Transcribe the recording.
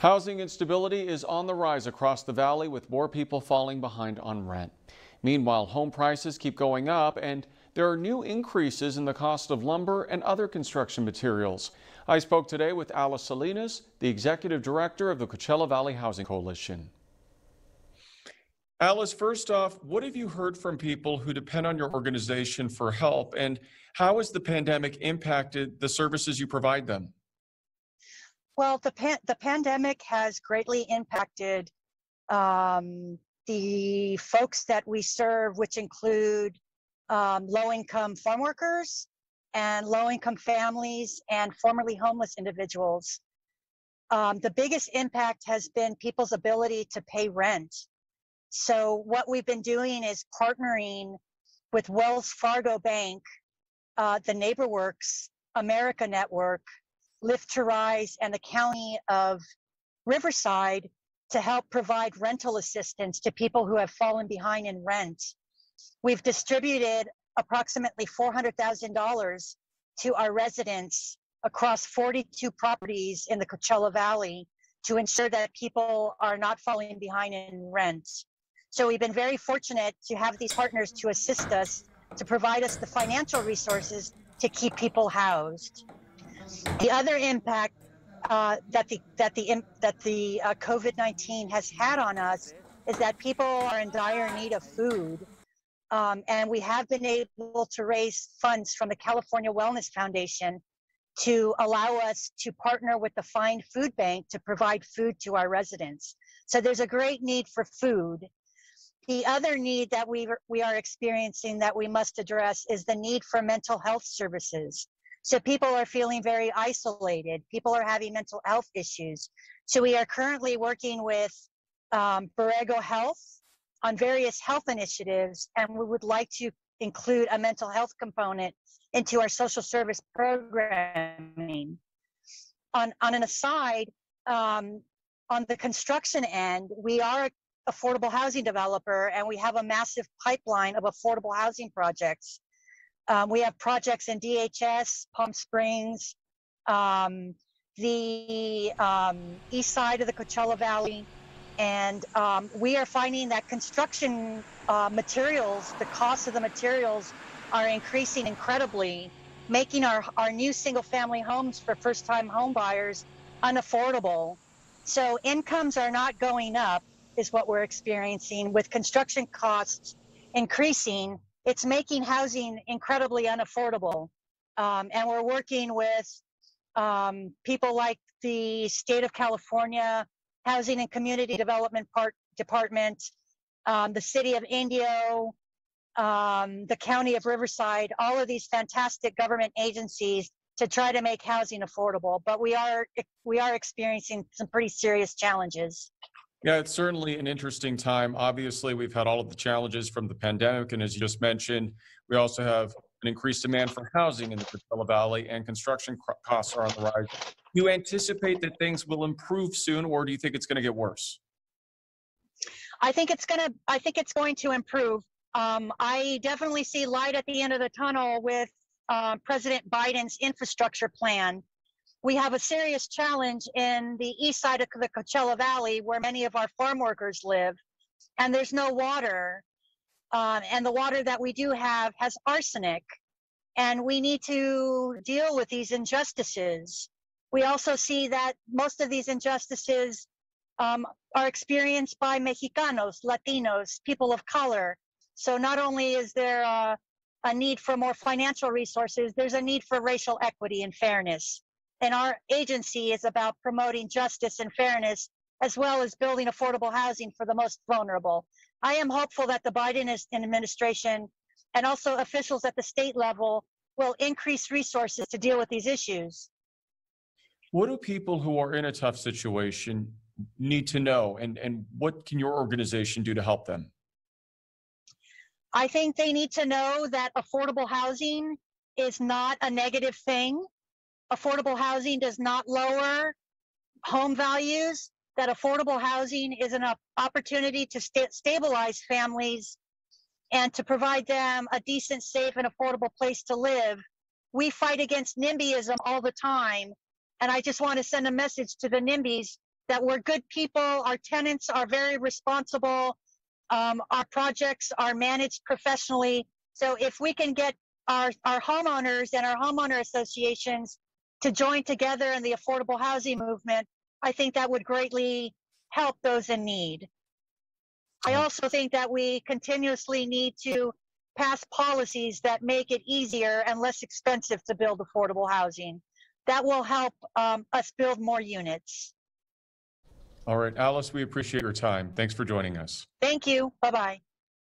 Housing instability is on the rise across the valley with more people falling behind on rent. Meanwhile, home prices keep going up and there are new increases in the cost of lumber and other construction materials. I spoke today with Alice Salinas, the executive director of the Coachella Valley Housing Coalition. Alice, first off, what have you heard from people who depend on your organization for help and how has the pandemic impacted the services you provide them? Well, the pan- the pandemic has greatly impacted um, the folks that we serve, which include um, low-income farm workers and low-income families and formerly homeless individuals. Um, the biggest impact has been people's ability to pay rent. So what we've been doing is partnering with Wells Fargo Bank, uh, the NeighborWorks America Network, Lift to Rise, and the County of Riverside to help provide rental assistance to people who have fallen behind in rent. We've distributed approximately $400,000 to our residents across 42 properties in the Coachella Valley to ensure that people are not falling behind in rent. So we've been very fortunate to have these partners to assist us to provide us the financial resources to keep people housed. The other impact uh, that the that the that the uh, COVID nineteen has had on us is that people are in dire need of food, um, and we have been able to raise funds from the California Wellness Foundation to allow us to partner with the Find Food Bank to provide food to our residents. So there's a great need for food. The other need that we we are experiencing that we must address is the need for mental health services. So people are feeling very isolated. People are having mental health issues. So we are currently working with um, Borrego Health on various health initiatives, and we would like to include a mental health component into our social service programming. On, on an aside, um, on the construction end, we are an affordable housing developer and we have a massive pipeline of affordable housing projects. Um, we have projects in DHS, Palm Springs, um, the um, east side of the Coachella Valley, and um, we are finding that construction uh, materials, the cost of the materials, are increasing incredibly, making our, our new single family homes for first time home buyers unaffordable. So incomes are not going up, is what we're experiencing, with construction costs increasing it's making housing incredibly unaffordable. Um, and we're working with um, people like the state of California Housing and Community Development Part Department, um, the city of Indio, um, the county of Riverside, all of these fantastic government agencies to try to make housing affordable. But we are we are experiencing some pretty serious challenges. Yeah, it's certainly an interesting time. Obviously, we've had all of the challenges from the pandemic. And as you just mentioned, we also have an increased demand for housing in the Coachella Valley and construction costs are on the rise. Do you anticipate that things will improve soon or do you think it's going to get worse? I think it's going to, I think it's going to improve. Um, I definitely see light at the end of the tunnel with uh, President Biden's infrastructure plan we have a serious challenge in the east side of the Coachella Valley where many of our farm workers live, and there's no water. Um, and the water that we do have has arsenic, and we need to deal with these injustices. We also see that most of these injustices um, are experienced by Mexicanos, Latinos, people of color. So not only is there a, a need for more financial resources, there's a need for racial equity and fairness and our agency is about promoting justice and fairness as well as building affordable housing for the most vulnerable. I am hopeful that the Biden administration and also officials at the state level will increase resources to deal with these issues. What do people who are in a tough situation need to know, and, and what can your organization do to help them? I think they need to know that affordable housing is not a negative thing affordable housing does not lower home values, that affordable housing is an opportunity to st- stabilize families and to provide them a decent, safe, and affordable place to live. We fight against NIMBYism all the time. And I just want to send a message to the NIMBYs that we're good people. Our tenants are very responsible. Um, our projects are managed professionally. So if we can get our, our homeowners and our homeowner associations to join together in the affordable housing movement, I think that would greatly help those in need. I also think that we continuously need to pass policies that make it easier and less expensive to build affordable housing. That will help um, us build more units. All right, Alice, we appreciate your time. Thanks for joining us. Thank you. Bye bye.